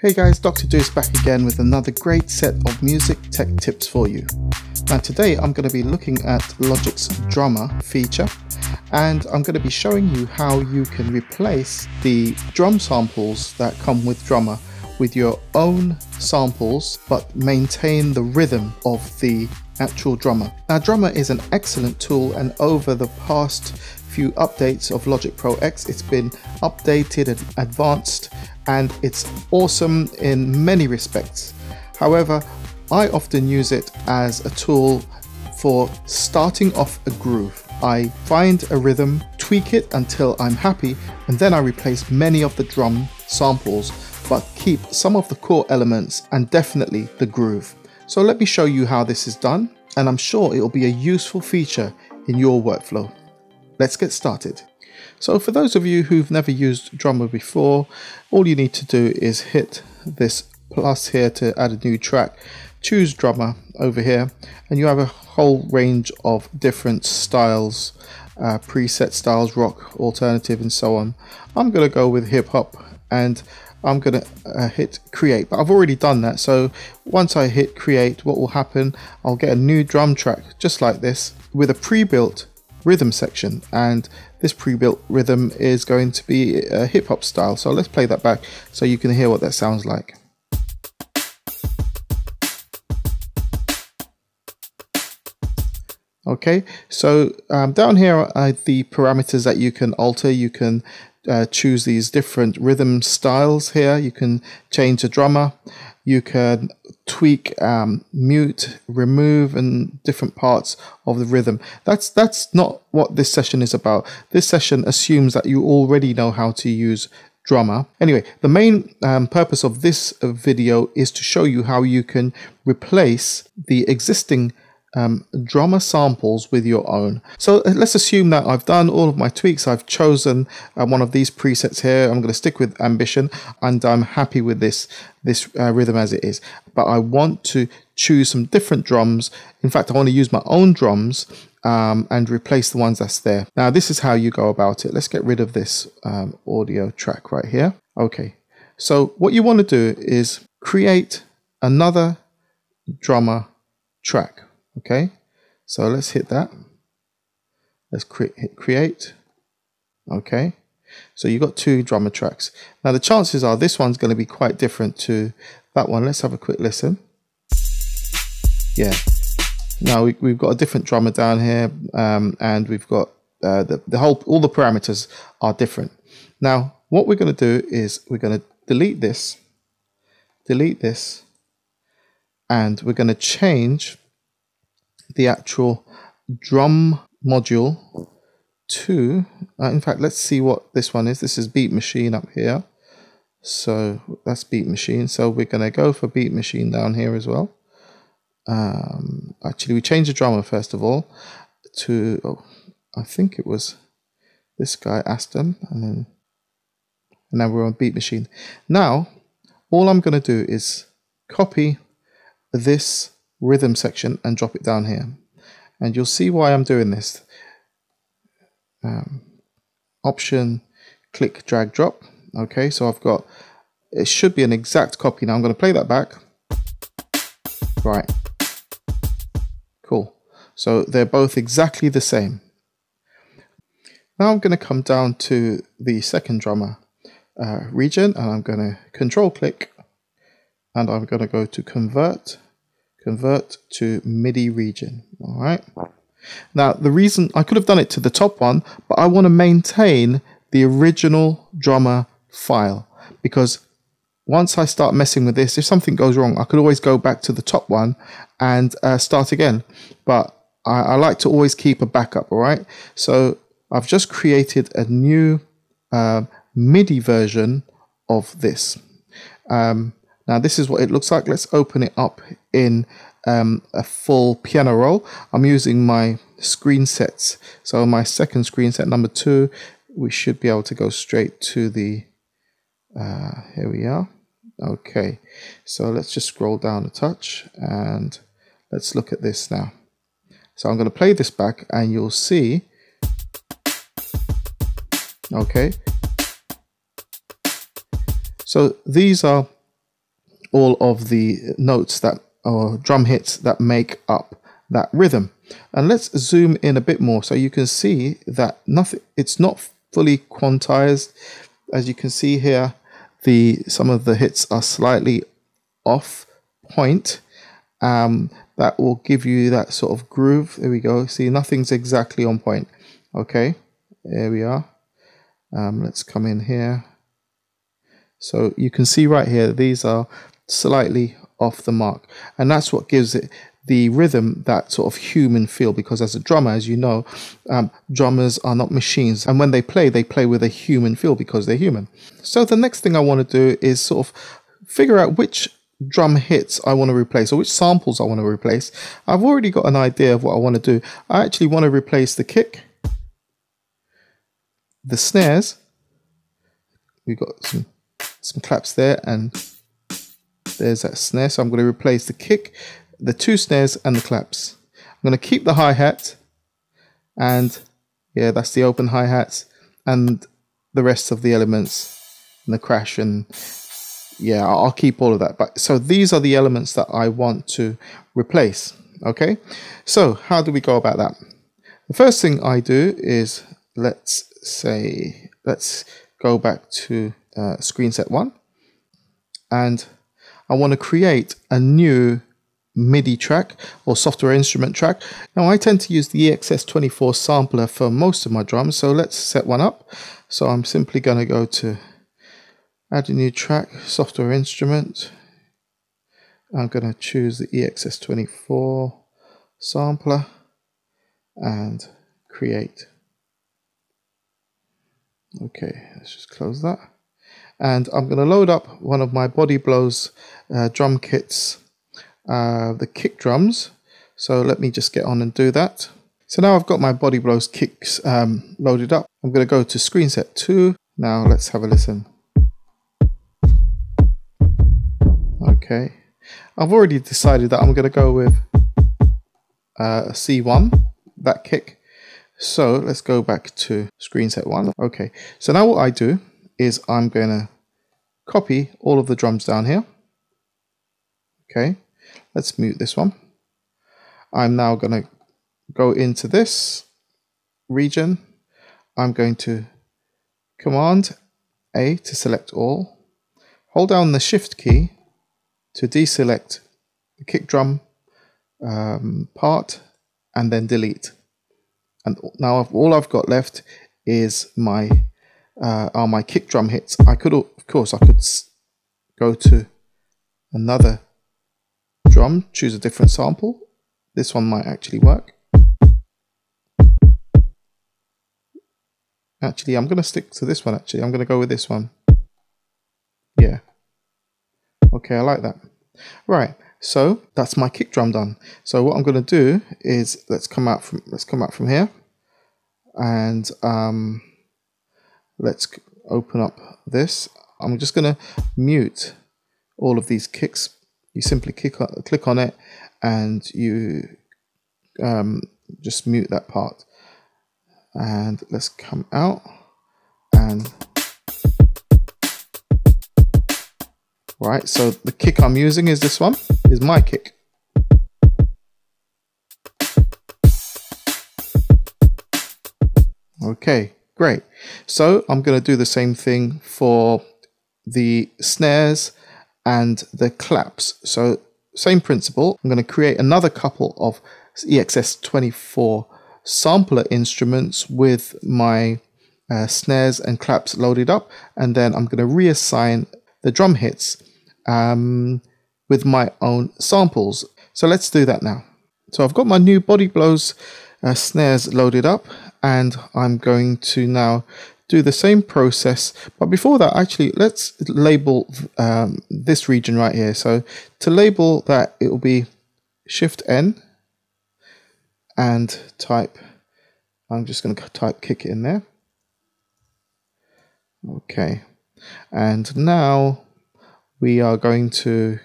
Hey guys, Dr. Duce back again with another great set of music tech tips for you. Now today I'm going to be looking at Logic's drummer feature and I'm going to be showing you how you can replace the drum samples that come with drummer with your own samples but maintain the rhythm of the actual drummer. Now drummer is an excellent tool and over the past few updates of Logic Pro X it's been updated and advanced and it's awesome in many respects. However, I often use it as a tool for starting off a groove. I find a rhythm, tweak it until I'm happy, and then I replace many of the drum samples, but keep some of the core elements and definitely the groove. So let me show you how this is done, and I'm sure it will be a useful feature in your workflow. Let's get started. So for those of you who've never used Drummer before, all you need to do is hit this plus here to add a new track, choose Drummer over here, and you have a whole range of different styles, uh, preset styles, rock, alternative, and so on. I'm going to go with hip hop and I'm going to uh, hit create, but I've already done that. So once I hit create, what will happen? I'll get a new drum track just like this with a pre-built rhythm section and this pre-built rhythm is going to be a hip hop style. So let's play that back so you can hear what that sounds like. Okay so um, down here are the parameters that you can alter. You can uh, choose these different rhythm styles here. You can change the drummer you can tweak, um, mute, remove, and different parts of the rhythm. That's that's not what this session is about. This session assumes that you already know how to use drummer. Anyway, the main um, purpose of this video is to show you how you can replace the existing um, drummer samples with your own. So uh, let's assume that I've done all of my tweaks. I've chosen uh, one of these presets here. I'm going to stick with ambition and I'm happy with this, this uh, rhythm as it is. But I want to choose some different drums. In fact, I want to use my own drums um, and replace the ones that's there. Now, this is how you go about it. Let's get rid of this um, audio track right here. Okay, so what you want to do is create another drummer track Okay, so let's hit that. Let's cre hit create. Okay, so you've got two drummer tracks. Now the chances are this one's going to be quite different to that one. Let's have a quick listen. Yeah. Now we, have got a different drummer down here, um, and we've got uh, the the whole all the parameters are different. Now what we're going to do is we're going to delete this, delete this, and we're going to change the actual drum module to, uh, in fact, let's see what this one is. This is Beat Machine up here. So that's Beat Machine. So we're going to go for Beat Machine down here as well. Um, actually, we changed the drummer first of all to, oh, I think it was this guy, Aston, and then and now we're on Beat Machine. Now, all I'm going to do is copy this rhythm section and drop it down here. And you'll see why I'm doing this. Um, option, click, drag, drop. Okay, so I've got, it should be an exact copy. Now I'm going to play that back. Right. Cool. So they're both exactly the same. Now I'm going to come down to the second drummer uh, region and I'm going to control click and I'm going to go to convert convert to MIDI region. All right. Now, the reason I could have done it to the top one, but I want to maintain the original drummer file because once I start messing with this, if something goes wrong, I could always go back to the top one and uh, start again. But I, I, like to always keep a backup. All right. So I've just created a new uh, MIDI version of this. Um, now this is what it looks like. Let's open it up in um, a full piano roll. I'm using my screen sets. So my second screen set, number two, we should be able to go straight to the, uh, here we are. Okay, so let's just scroll down a touch and let's look at this now. So I'm going to play this back and you'll see, okay. So these are all of the notes that or drum hits that make up that rhythm. And let's zoom in a bit more so you can see that nothing it's not fully quantized. As you can see here, the some of the hits are slightly off point. Um, that will give you that sort of groove. There we go. See, nothing's exactly on point. Okay, there we are. Um, let's come in here. So you can see right here, these are slightly off the mark. And that's what gives it the rhythm that sort of human feel because as a drummer as you know um, drummers are not machines and when they play they play with a human feel because they're human so the next thing i want to do is sort of figure out which drum hits I want to replace or which samples I want to replace, I've already got an idea of what I want to do. I actually want to replace the kick, the snares. We've got some, some claps there and there's that snare. So I'm going to replace the kick, the two snares and the claps. I'm going to keep the hi-hat and yeah, that's the open hi-hats and the rest of the elements and the crash and yeah, I'll keep all of that. But so these are the elements that I want to replace. Okay, so how do we go about that? The first thing I do is let's say let's go back to uh, screen set one, and I want to create a new MIDI track or software instrument track. Now I tend to use the EXS24 sampler for most of my drums, so let's set one up. So I'm simply going to go to add a new track, software instrument. I'm going to choose the EXS24 sampler and create. Okay, let's just close that. And I'm going to load up one of my Body Blows uh, drum kits, uh, the kick drums. So let me just get on and do that. So now I've got my Body Blows kicks um, loaded up. I'm going to go to screen set 2. Now let's have a listen. Okay. I've already decided that I'm going to go with uh, C1, that kick. So let's go back to screen set one. Okay, so now what I do is I'm going to copy all of the drums down here. Okay, let's mute this one. I'm now going to go into this region. I'm going to Command A to select all. Hold down the Shift key to deselect the kick drum um, part and then delete. And now all I've got left is my uh, are my kick drum hits. I could, of course, I could go to another drum, choose a different sample. This one might actually work. Actually, I'm going to stick to this one. Actually, I'm going to go with this one. Yeah. Okay, I like that. Right, so that's my kick drum done. So what I'm going to do is let's come out from let's come out from here, and um, let's open up this. I'm just going to mute all of these kicks. You simply click on, click on it, and you um, just mute that part. And let's come out and right? So the kick I'm using is this one, is my kick. Okay, great. So I'm going to do the same thing for the snares and the claps. So same principle. I'm going to create another couple of EXS24 sampler instruments with my uh, snares and claps loaded up and then I'm going to reassign the drum hits um, with my own samples. So let's do that now. So I've got my new Body Blows uh, snares loaded up and I'm going to now do the same process. But before that, actually, let's label um, this region right here. So to label that, it will be Shift N and type, I'm just going to type kick in there. Okay. And now we are going to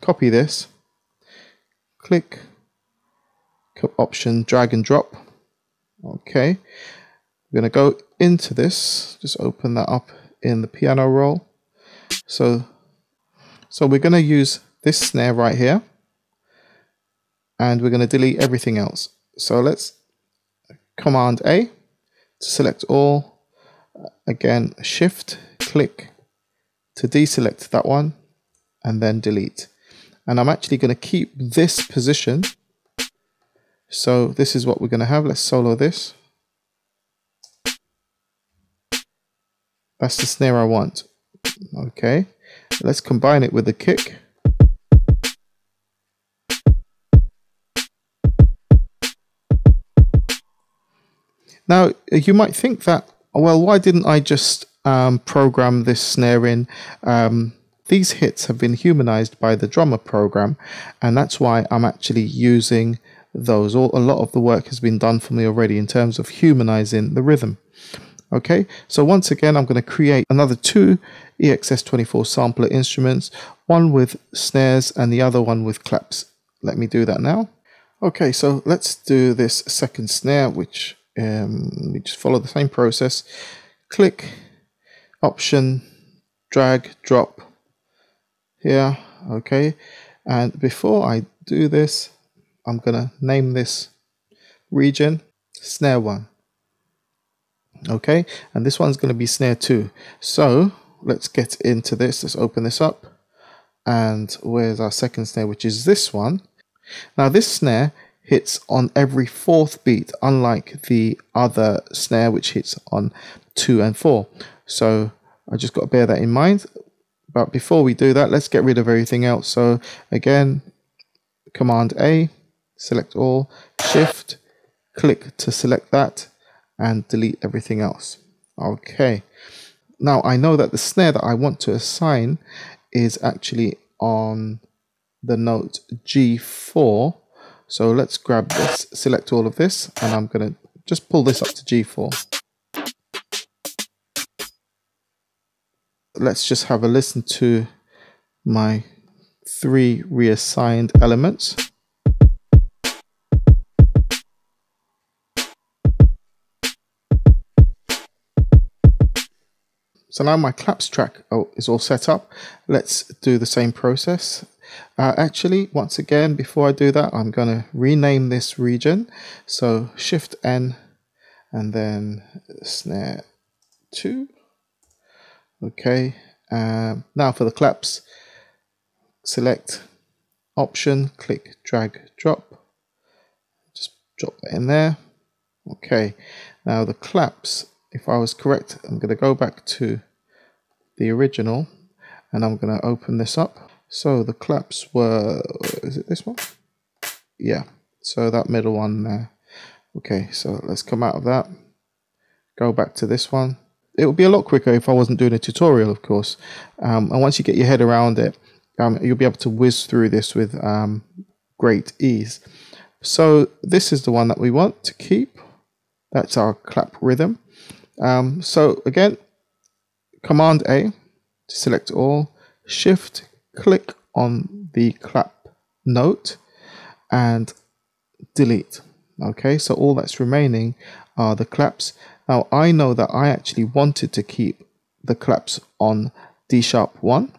copy this, click option, drag and drop. Okay, we're going to go into this, just open that up in the piano roll. So, So we're going to use this snare right here and we're going to delete everything else. So let's Command A to select all. Uh, again, Shift, click to deselect that one and then delete. And I'm actually going to keep this position. So this is what we're going to have. Let's solo this. That's the snare I want. Okay, let's combine it with the kick. Now, you might think that, well, why didn't I just um, program this snare in? Um, these hits have been humanized by the drummer program, and that's why I'm actually using those. All, a lot of the work has been done for me already in terms of humanizing the rhythm. Okay, so once again, I'm going to create another two EXS24 sampler instruments, one with snares and the other one with claps. Let me do that now. Okay, so let's do this second snare, which um, we just follow the same process. Click, option, drag, drop here. Okay. And before I do this, I'm going to name this region snare one. Okay. And this one's going to be snare two. So let's get into this. Let's open this up. And where's our second snare, which is this one. Now this snare hits on every fourth beat, unlike the other snare which hits on two and four. So I just got to bear that in mind. But before we do that, let's get rid of everything else. So again, Command A, select all, Shift, click to select that, and delete everything else. Okay. Now I know that the snare that I want to assign is actually on the note G4 so let's grab this, select all of this, and I'm going to just pull this up to G4. Let's just have a listen to my three reassigned elements. So now my claps track oh, is all set up. Let's do the same process. Uh, actually, once again, before I do that, I'm going to rename this region. So Shift N and then snare 2. Okay, um, now for the claps, select option, click drag drop. Just drop that in there. Okay, now the claps, if I was correct, I'm going to go back to the original and I'm going to open this up so the claps were, is it this one? Yeah, so that middle one there. Okay, so let's come out of that. Go back to this one. It would be a lot quicker if I wasn't doing a tutorial, of course. Um, and once you get your head around it, um, you'll be able to whiz through this with um, great ease. So this is the one that we want to keep. That's our clap rhythm. Um, so again, Command A to select all, Shift click on the clap note and delete. Okay, so all that's remaining are the claps. Now I know that I actually wanted to keep the claps on D sharp 1.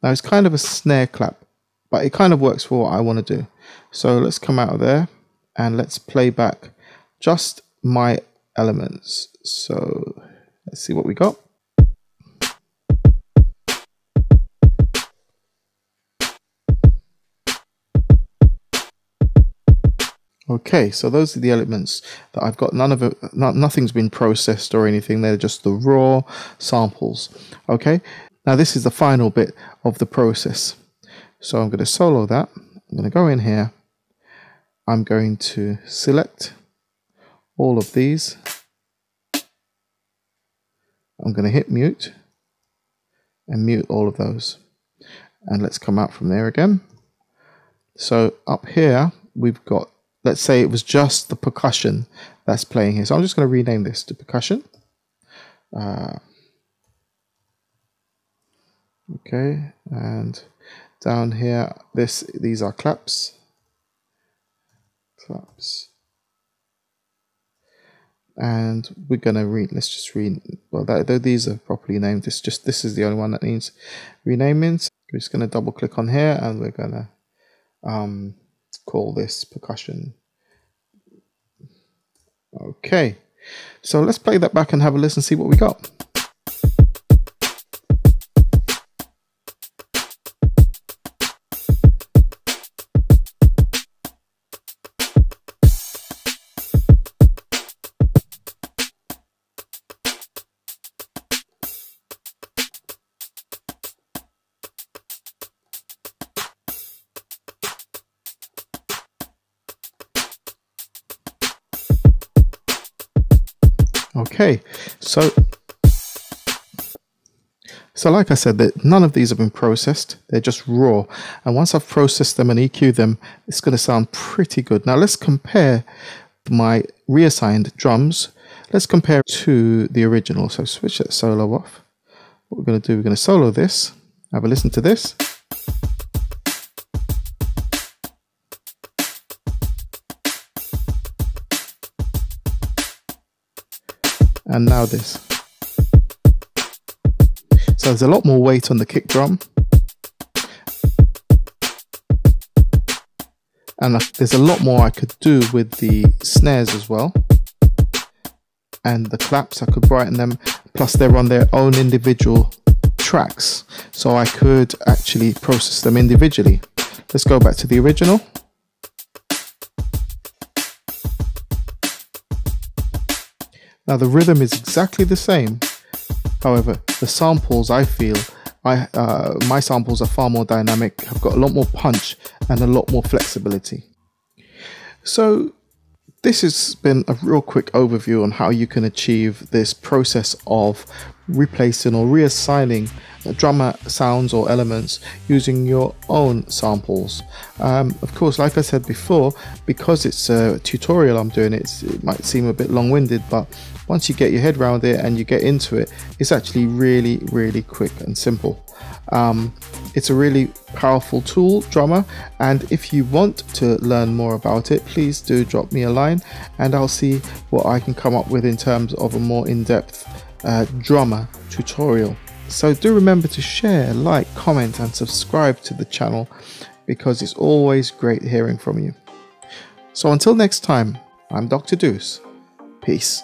Now it's kind of a snare clap, but it kind of works for what I want to do. So let's come out of there and let's play back just my elements. So let's see what we got. Okay, so those are the elements that I've got. None of it, not, nothing's been processed or anything. They're just the raw samples. Okay, now this is the final bit of the process. So I'm going to solo that. I'm going to go in here. I'm going to select all of these. I'm going to hit mute and mute all of those. And let's come out from there again. So up here, we've got let's say it was just the percussion that's playing here. So I'm just going to rename this to percussion. Uh, okay, and down here, this these are claps. And we're going to read, let's just read, well, that, these are properly properly named. This just this is the only one that needs renaming. So we're just going to double click on here and we're going to um, call this percussion. Okay, so let's play that back and have a listen, see what we got. Okay, so so like I said, that none of these have been processed. They're just raw. And once I've processed them and EQ them, it's going to sound pretty good. Now let's compare my reassigned drums. Let's compare to the original. So switch that solo off. What we're going to do, we're going to solo this. Have a listen to this. And now this. So there's a lot more weight on the kick drum. And there's a lot more I could do with the snares as well. And the claps, I could brighten them. Plus they're on their own individual tracks. So I could actually process them individually. Let's go back to the original. Now the rhythm is exactly the same. However, the samples I feel, I uh, my samples are far more dynamic, have got a lot more punch and a lot more flexibility. So this has been a real quick overview on how you can achieve this process of replacing or reassigning drummer sounds or elements using your own samples. Um, of course, like I said before, because it's a tutorial I'm doing, it might seem a bit long-winded, but once you get your head around it and you get into it, it's actually really, really quick and simple. Um, it's a really powerful tool, Drummer, and if you want to learn more about it, please do drop me a line and I'll see what I can come up with in terms of a more in-depth uh, Drummer tutorial. So do remember to share, like, comment and subscribe to the channel because it's always great hearing from you. So until next time, I'm Dr. Duce. Peace.